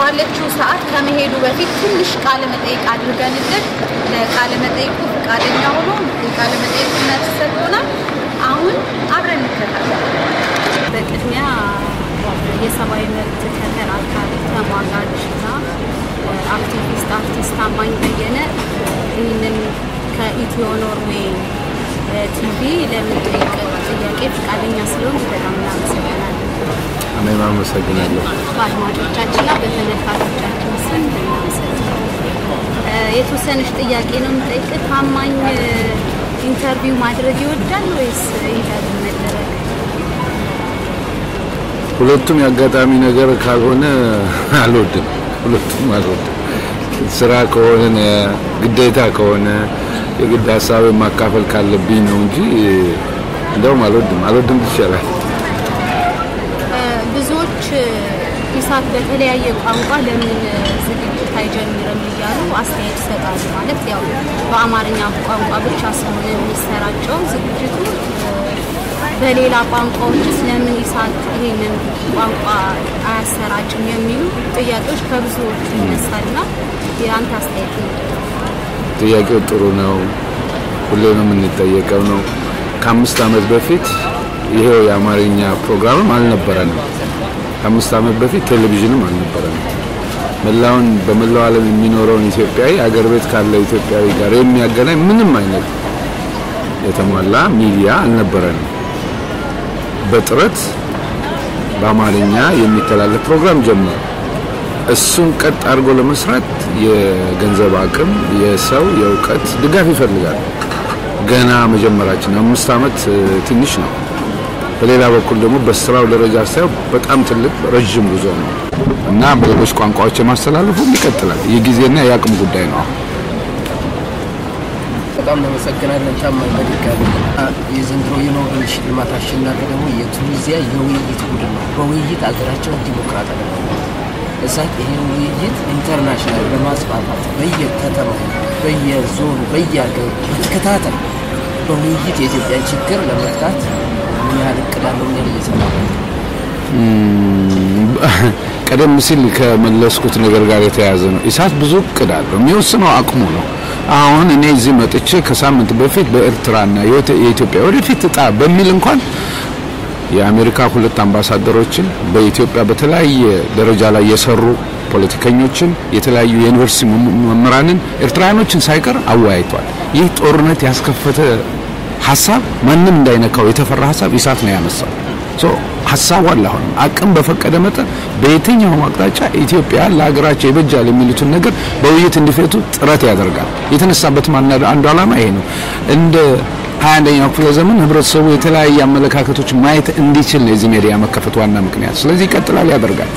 ባለችው ሰዓት ከመሄዱ በፊት ትንሽ ቃለ መጠይቅ አድርገንለት ለቃለ መጠይቁ ፈቃደኛ ሆኖ ቃለ መጠይቁ ሰጥቶናል። አሁን አብረን እንከታተል። በቅድሚያ የሰብአዊ መብት ተከራካሪ ተሟጋችና አክቲቪስት አርቲስት ታማኝ በየነ ይህንን ከኢትዮ ኖርዌይ ቲቪ ለምንጠይቅ ጥያቄ ፈቃደኛ ስለሆን በጣም እናመሰግናለን። እኔም አመሰግናለሁ። በአድማጮቻችንና በተመልካቾቻችን ስም የተወሰነች ጥያቄ ነው የምጠይቅ። ታማኝ interview ማድረግ ይወዳል ወይስ interview መደረግ? ሁለቱም የአጋጣሚ ነገር ካልሆነ አልወድም። ሁለቱም አልወድም። ስራ ከሆነ ግዴታ ከሆነ የግድ ሀሳብን ማካፈል ካለብኝ ነው እንጂ እንደውም አልወድም አልወድም ይቻላል። ኢሳት በተለያየ ቋንቋ ለምን ዝግጅት አይጀምርም እያሉ አስተያየት ይሰጣሉ። ማለት ያው በአማርኛ ቋንቋ ብቻ ስለሆነ የሚሰራጨው ዝግጅቱ በሌላ ቋንቋዎች ስለምን ኢሳት ይሄንን ቋንቋ አያሰራጭም የሚሉ ጥያቄዎች ከብዙዎቹ ይነሳልና የአንተ አስተያየት ነው? ጥያቄው ጥሩ ነው። ሁሌ ነው የምንጠየቀው ነው። ከአምስት ዓመት በፊት ይሄው የአማርኛ ፕሮግራምም አልነበረንም። ከአምስት ዓመት በፊት ቴሌቪዥንም አልነበረንም። መላውን በመላው ዓለም የሚኖረውን ኢትዮጵያዊ አገር ቤት ካለው ኢትዮጵያዊ ጋር የሚያገናኝ ምንም አይነት የተሟላ ሚዲያ አልነበረንም። በጥረት በአማርኛ የሚተላለፍ ፕሮግራም ጀመረ። እሱን ቀጥ አድርጎ ለመስራት የገንዘብ አቅም፣ የሰው የእውቀት ድጋፍ ይፈልጋል። ገና መጀመራችን አምስት ዓመት ትንሽ ነው። በሌላ በኩል ደግሞ በስራው ደረጃ ሳይሆን በጣም ትልቅ ረዥም ጉዞ ነው እና በሌሎች ቋንቋዎች የማስተላለፉ ይቀጥላል። የጊዜና የአቅም ጉዳይ ነው። በጣም እናመሰግናለን ታማኝ በድጋሚ የዘንድሮ የኖቤል ሽልማት አሸናፊ ደግሞ የቱኒዚያ የውይይት ቡድን ነው። በውይይት ሀገራቸውን ዲሞክራት አደረጉ። ኢሳት ይሄን ውይይት international ለማስፋፋት በየከተማ በየዞኑ በየሀገሩ በተከታታይ በውይይት የኢትዮጵያን ችግር ለመፍታት ምን? ቀደም ሲል ከመለስኩት ነገር ጋር የተያያዘ ነው። ኢሳት ብዙ እቅድ አለው። የሚወስነው አቅሙ ነው። አሁን እኔ እዚህ መጥቼ ከሳምንት በፊት በኤርትራና የኢትዮጵያ ወደፊት እጣ በሚል እንኳን የአሜሪካ ሁለት አምባሳደሮችን በኢትዮጵያ በተለያየ ደረጃ ላይ የሰሩ ፖለቲከኞችን፣ የተለያዩ የዩኒቨርሲቲ መምህራንን፣ ኤርትራውያኖችን ሳይቀር አወያይቷል። ይህ ጦርነት ያስከፈተ ሀሳብ ማንም እንዳይነካው የተፈራ ሀሳብ ኢሳት ነው ያነሳው። ሀሳቡ አለ። አሁን አቅም በፈቀደ መጠን በየትኛውም አቅጣጫ ኢትዮጵያ ለሀገራቸው ይበጃል የሚሉትን ነገር በውይይት እንዲፈቱ ጥረት ያደርጋል። የተነሳበት ማና አንዱ ዓላማ ይሄ ነው። እንደ ሀያ አንደኛው ክፍለ ዘመን ህብረተሰቡ የተለያየ አመለካከቶች ማየት እንዲችል ነው የዚህ ሜዲያ መከፈት ዋና ምክንያት። ስለዚህ ይቀጥላል፣ ያደርጋል።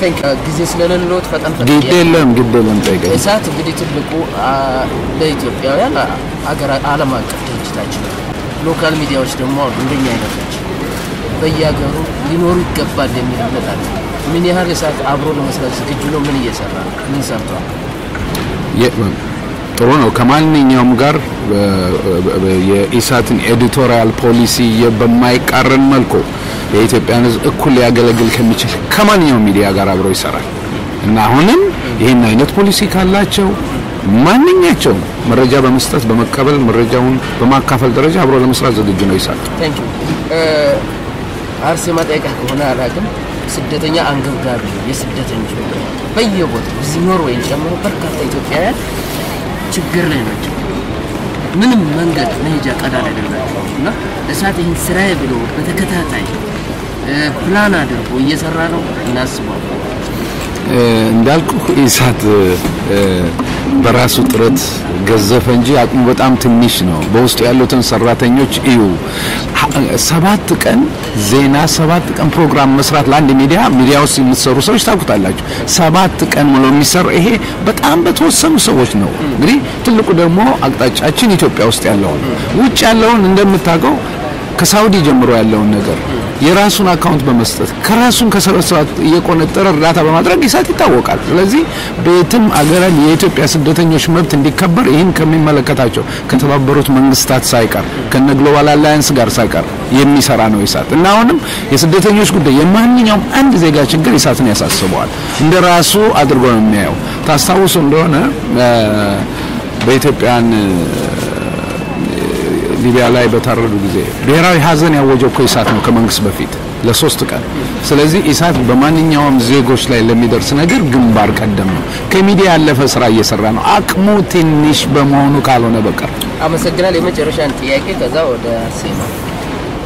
ጊዜ ስለሌለዎት ፈጠን ግድ የለም ግድ የለም ጠይቀኝ። ኢሳት እንግዲህ ትልቁ ለኢትዮጵያውያን ዓለም አቀፍ ድርጅታችን ነው። local ሚዲያዎች ደግሞ አሉ እንደኛ አይነቶች በየሀገሩ ሊኖሩ ይገባል የሚል እምነት አለ። ምን ያህል ኢሳት አብሮ ለመስራት ዝግጁ ነው? ምን እየሰራ ነው? ምን ሰርቷል? ጥሩ ነው። ከማንኛውም ጋር የኢሳትን editorial ፖሊሲ በማይቃረን መልኩ የኢትዮጵያን ሕዝብ እኩል ሊያገለግል ከሚችል ከማንኛውም ሚዲያ ጋር አብሮ ይሰራል እና አሁንም ይህን አይነት ፖሊሲ ካላቸው ማንኛቸውም መረጃ በመስጠት በመቀበል መረጃውን በማካፈል ደረጃ አብሮ ለመስራት ዝግጁ ነው ኢሳት። አርሴማ ጠይቀህ ከሆነ አላውቅም። ስደተኛ አንገብጋቢ የስደተኞች በየቦታው እዚህ ኖርዌይን ጨምሮ በርካታ ኢትዮጵያውያን ችግር ላይ ናቸው። ምንም መንገድ መሄጃ ቀዳል አይደላቸውም እና ኢሳት ይህን ስራዬ ብሎ በተከታታይ ፕላን አድርጎ እየሰራ ነው እናስባለን። እንዳልኩ ኢሳት በራሱ ጥረት ገዘፈ እንጂ አቅሙ በጣም ትንሽ ነው። በውስጡ ያሉትን ሰራተኞች እዩ። ሰባት ቀን ዜና፣ ሰባት ቀን ፕሮግራም መስራት ለአንድ ሚዲያ ሚዲያ ውስጥ የምትሰሩ ሰዎች ታውቁታላችሁ። ሰባት ቀን ሙሉ የሚሰራ ይሄ በጣም በተወሰኑ ሰዎች ነው። እንግዲህ ትልቁ ደግሞ አቅጣጫችን ኢትዮጵያ ውስጥ ያለውን ውጭ ያለውን እንደምታውቀው ከሳውዲ ጀምሮ ያለውን ነገር የራሱን account በመስጠት ከራሱን ከሰበሰባት እየቆነጠረ እርዳታ በማድረግ ኢሳት ይታወቃል። ስለዚህ በየትም አገራት የኢትዮጵያ ስደተኞች መብት እንዲከበር ይህን ከሚመለከታቸው ከተባበሩት መንግስታት ሳይቀር ከነ ግሎባል አላያንስ ጋር ሳይቀር የሚሰራ ነው ኢሳት እና አሁንም የስደተኞች ጉዳይ የማንኛውም አንድ ዜጋ ችግር ኢሳትን ያሳስበዋል። እንደ ራሱ አድርጎ ነው የሚያየው። ታስታውሱ እንደሆነ በኢትዮጵያን ሊቢያ ላይ በታረዱ ጊዜ ብሔራዊ ሀዘን ያወጀው እኮ ኢሳት ነው ከመንግስት በፊት ለሶስት ቀን። ስለዚህ ኢሳት በማንኛውም ዜጎች ላይ ለሚደርስ ነገር ግንባር ቀደም ነው። ከሚዲያ ያለፈ ስራ እየሰራ ነው፣ አቅሙ ትንሽ በመሆኑ ካልሆነ በቀር። አመሰግናል። የመጨረሻን ጥያቄ ከዛ ወደ አርሴማ።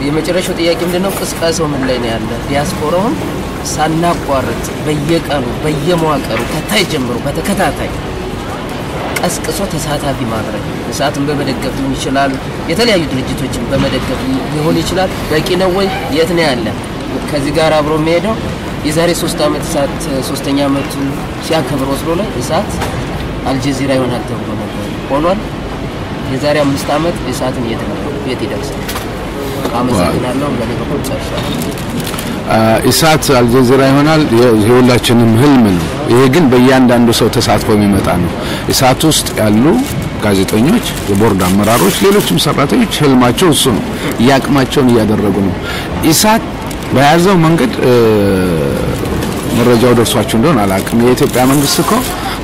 የመጨረሻው ጥያቄ ምንድነው? ቅስቀሳው ምን ላይ ነው ያለ? ዲያስፖራውን ሳናቋርጥ በየቀኑ በየመዋቀሩ ከታይ ጀምሮ በተከታታይ ቀስቅሶ ተሳታፊ ማድረግ እሳትን በመደገፍ ሊሆን ይችላል፣ የተለያዩ ድርጅቶችን በመደገፍ ሊሆን ይችላል። በቂ ነው ወይ? የት ነው ያለ? ከዚህ ጋር አብሮ የሚሄደው የዛሬ ሶስት ዓመት እሳት ሶስተኛ ዓመቱ ሲያከብር ወስሎ ላይ እሳት አልጀዚራ ይሆናል ተብሎ ነበር፣ ሆኗል። የዛሬ አምስት ዓመት እሳትን የት ነው የት ይደርሳል? አመሰግናለሁ። በእኔ በኩል ጨርሻለሁ። ኢሳት አልጀዚራ ይሆናል የሁላችንም ህልም ነው። ይሄ ግን በእያንዳንዱ ሰው ተሳትፎ የሚመጣ ነው። ኢሳት ውስጥ ያሉ ጋዜጠኞች፣ የቦርድ አመራሮች፣ ሌሎችም ሰራተኞች ህልማቸው እሱ ነው። እያቅማቸውን እያደረጉ ነው። ኢሳት በያዘው መንገድ መረጃው ደርሷቸው እንደሆነ አላውቅም። የኢትዮጵያ መንግስት እኮ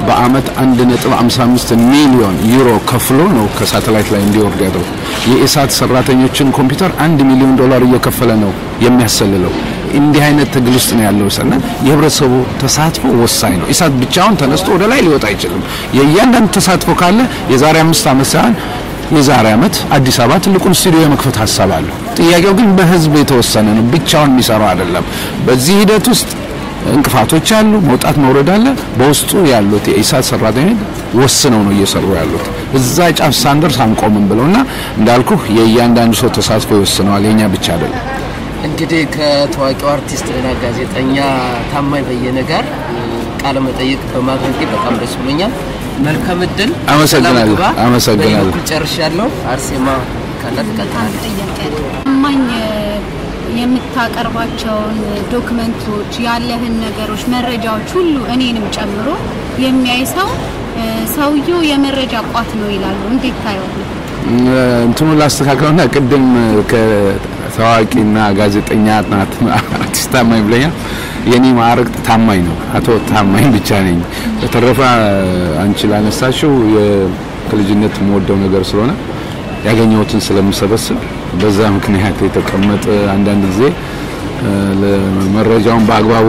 በአመት 1.55 ሚሊዮን ዩሮ ከፍሎ ነው ከሳተላይት ላይ እንዲወርድ ያደረገው። የኢሳት ሰራተኞችን ኮምፒውተር አንድ ሚሊዮን ዶላር እየከፈለ ነው የሚያሰልለው። እንዲህ አይነት ትግል ውስጥ ነው ያለው ሰና የህብረተሰቡ ተሳትፎ ወሳኝ ነው። ኢሳት ብቻውን ተነስቶ ወደ ላይ ሊወጣ አይችልም። የእያንዳንዱ ተሳትፎ ካለ የዛሬ አምስት ዓመት ሳይሆን የዛሬ ዓመት አዲስ አበባ ትልቁን ስቱዲዮ የመክፈት ሀሳብ አለው። ጥያቄው ግን በህዝብ የተወሰነ ነው፣ ብቻውን የሚሰራው አይደለም። በዚህ ሂደት ውስጥ እንቅፋቶች አሉ፣ መውጣት መውረድ አለ። በውስጡ ያሉት የኢሳት ሰራተኞች ወስነው ነው እየሰሩ ያሉት። እዛ ጫፍ ሳንደርስ አንቆምም ብለውና እንዳልኩህ የእያንዳንዱ ሰው ተሳትፎ ይወስነዋል፣ የኛ ብቻ አይደለም። እንግዲህ ከታዋቂው አርቲስትና ጋዜጠኛ ታማኝ በየነ ጋር ቃለ መጠይቅ በማድረጌ በጣም ደስ ብሎኛል። መልካም እድል። አመሰግናለሁ። አመሰግናለሁ። በኩል ጨርሻለሁ። አርሴማ ካለ ትቀጥላለች። ታማኝ የምታቀርባቸውን ዶክመንቶች ያለህን ነገሮች መረጃዎች ሁሉ እኔንም ጨምሮ የሚያይ ሰው ሰውየው የመረጃ ቋት ነው ይላሉ። እንዴት ታየዋለህ? እንትኑ ላስተካክለውና ቅድም ከታዋቂና ጋዜጠኛ ናት አርቲስት ታማኝ ብለኛል። የኔ ማዕረግ ታማኝ ነው። አቶ ታማኝ ብቻ ነኝ። በተረፈ አንቺ ላነሳሽው ከልጅነት የምወደው ነገር ስለሆነ ያገኘሁትን ስለምሰበስብ በዛ ምክንያት የተቀመጠ አንዳንድ ጊዜ መረጃውን በአግባቡ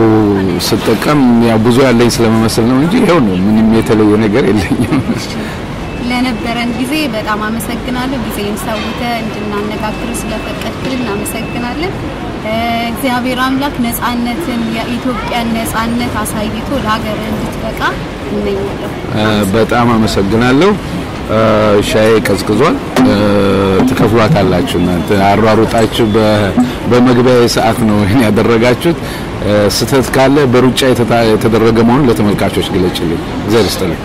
ስጠቀም ብዙ ያለኝ ስለመመስል ነው እንጂ ይኸው ነው። ምንም የተለየ ነገር የለኝም። ለነበረን ጊዜ በጣም አመሰግናለሁ። ጊዜን ሰውተህ እንድናነጋግር ስለፈቀድክልን እናመሰግናለን። እግዚአብሔር አምላክ ነጻነትን የኢትዮጵያን ነጻነት አሳይቶ ለሀገር እንድትበቃ እመኛለሁ። በጣም አመሰግናለሁ። ሻይ ቀዝቅዟል። ትከፍሏታላችሁ እናንተ አሯሩጣችሁ በመግቢያ ሰዓት ነው ይሄን ያደረጋችሁት። ስህተት ካለ በሩጫ የተደረገ መሆኑን ለተመልካቾች ግለጭልኝ። እግዚአብሔር ይስጥልኝ።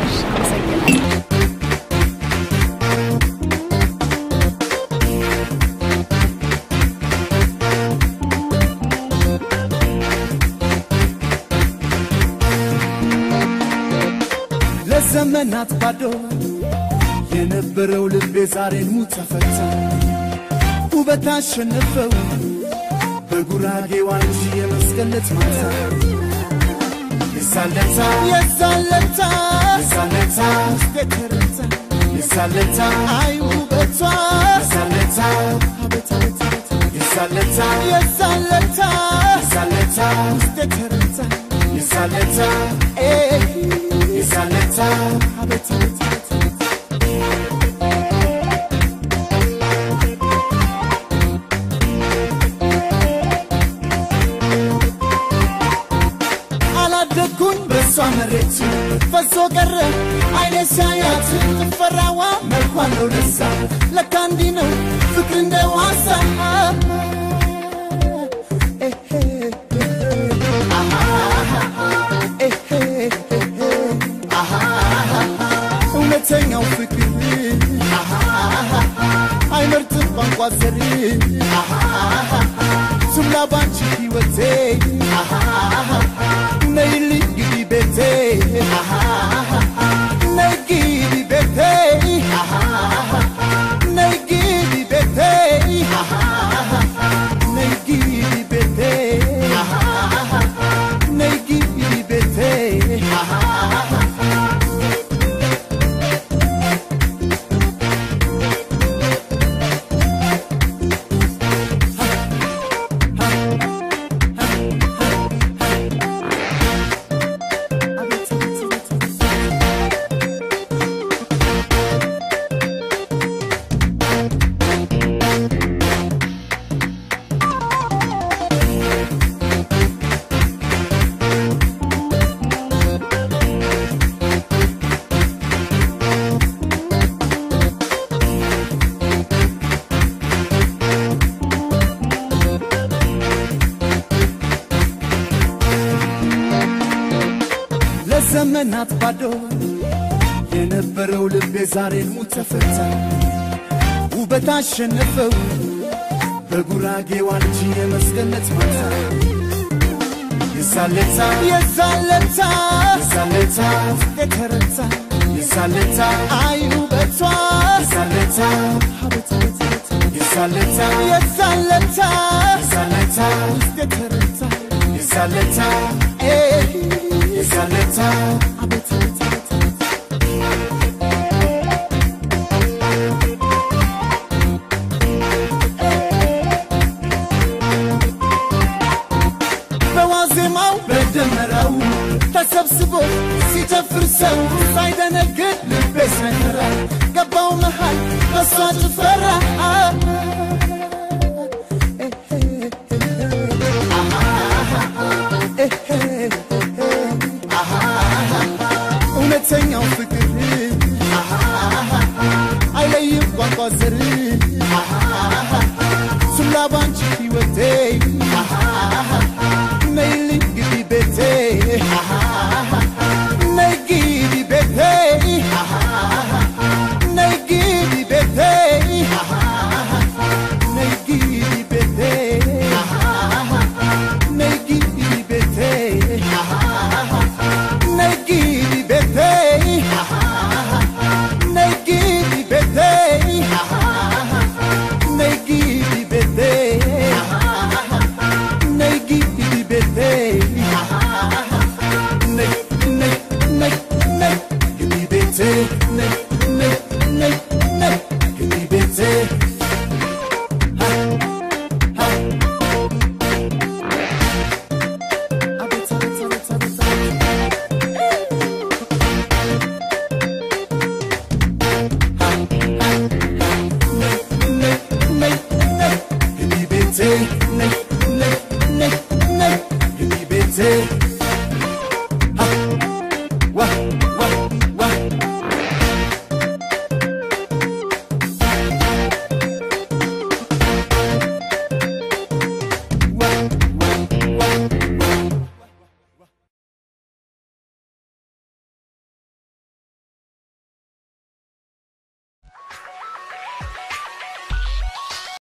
ለዘመናት ባዶ የነበረው ልቤ ዛሬ ኑ ተፈታ። ውበት አሸነፈው በጉራጌ ዋንጂ የመስቀለት ማታ። የሳለታ የሳለታ የሳለታ ውስጤ ተረታ የሳለታ አይ ውበቷ የሳለታ አቤት የሳለታ የሳለታ የሳለታ ውስጤ ተረታ የሳለታ ኤ የሳለታ አቤት waserii sullaabaan shikiiwatee nayili gidibetee nagidibetee nagidibetee nagidibetee የነበረው ልቤ ዛሬ ሙት ተፈታ፣ ውበት አሸነፈው። በጉራጌ አንቺ የመስገነት ማታ የሳለታ የሳለታ የሳለታ የተረታ የሳለታ አይ ውበቷ የሳለታ የሳለታ የሳለታ የሳለታ የተረታ የሳለታ የሳለታ it